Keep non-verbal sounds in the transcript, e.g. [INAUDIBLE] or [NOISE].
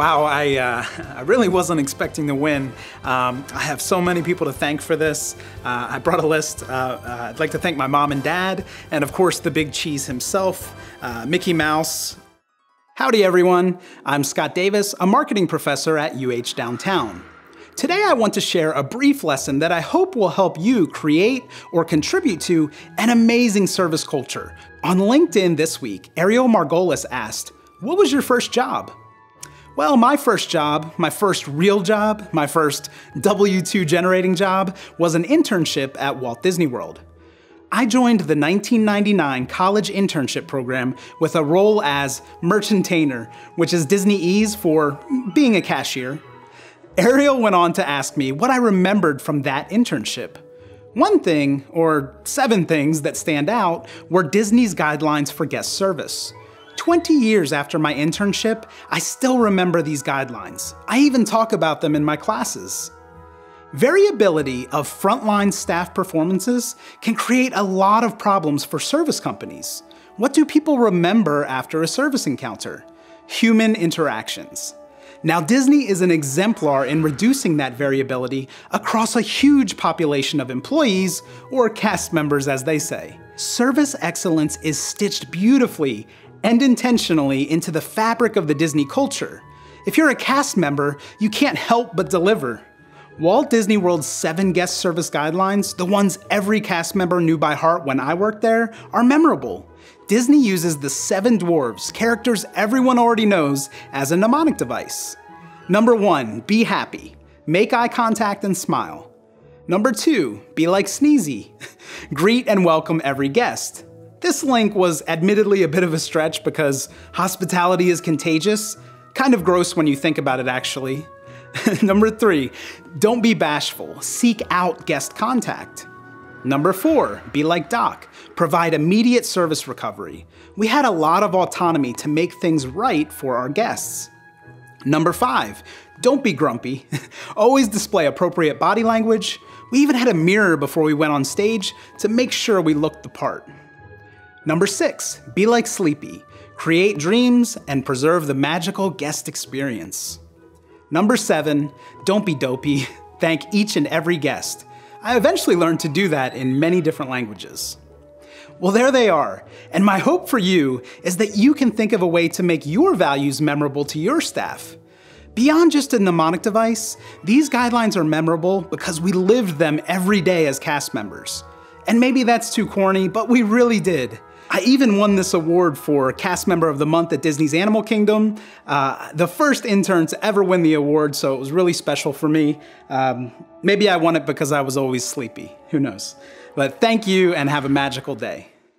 Wow, I, uh, I really wasn't expecting to win. Um, I have so many people to thank for this. Uh, I brought a list. Uh, uh I'd like to thank my mom and dad, and of course the big cheese himself, uh, Mickey Mouse. Howdy everyone, I'm Scott Davis, a marketing professor at UH Downtown. Today I want to share a brief lesson that I hope will help you create or contribute to an amazing service culture. On LinkedIn this week, Ariel Margolis asked, what was your first job? Well, my first job, my first real job, my first W 2 generating job was an internship at Walt Disney World. I joined the 1999 college internship program with a role as merchantainer, which is Disneyese for being a cashier. Ariel went on to ask me what I remembered from that internship. One thing, or seven things that stand out, were Disney's guidelines for guest service. 20 years after my internship, I still remember these guidelines. I even talk about them in my classes. Variability of frontline staff performances can create a lot of problems for service companies. What do people remember after a service encounter? Human interactions. Now, Disney is an exemplar in reducing that variability across a huge population of employees, or cast members as they say. Service excellence is stitched beautifully and intentionally into the fabric of the Disney culture. If you're a cast member, you can't help but deliver. Walt Disney World's seven guest service guidelines, the ones every cast member knew by heart when I worked there, are memorable. Disney uses the seven dwarves, characters everyone already knows, as a mnemonic device. Number one, be happy. Make eye contact and smile. Number two, be like Sneezy. [LAUGHS] Greet and welcome every guest. This link was admittedly a bit of a stretch because hospitality is contagious. Kind of gross when you think about it, actually. [LAUGHS] Number three, don't be bashful. Seek out guest contact. Number four, be like Doc. Provide immediate service recovery. We had a lot of autonomy to make things right for our guests. Number five, don't be grumpy. [LAUGHS] Always display appropriate body language. We even had a mirror before we went on stage to make sure we looked the part. Number six, be like Sleepy. Create dreams and preserve the magical guest experience. Number seven, don't be dopey. [LAUGHS] Thank each and every guest. I eventually learned to do that in many different languages. Well, there they are. And my hope for you is that you can think of a way to make your values memorable to your staff. Beyond just a mnemonic device, these guidelines are memorable because we lived them every day as cast members. And maybe that's too corny, but we really did. I even won this award for Cast Member of the Month at Disney's Animal Kingdom, uh, the first intern to ever win the award, so it was really special for me. Um, maybe I won it because I was always sleepy, who knows. But thank you and have a magical day.